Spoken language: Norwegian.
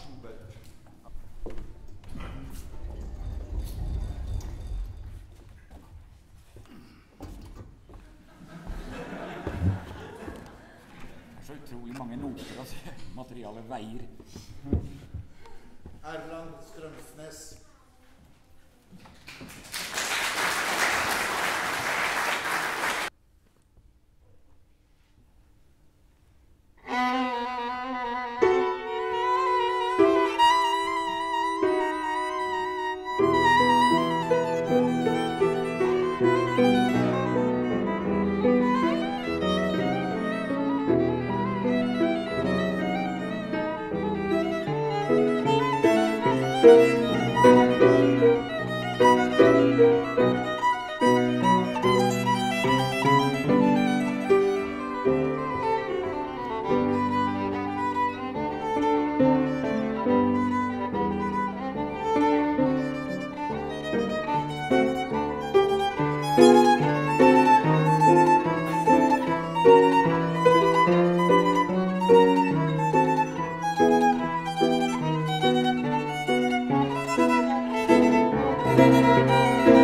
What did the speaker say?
Schubert. Så utrolig mange noter at materialet veier. Erland Strømsnes. Música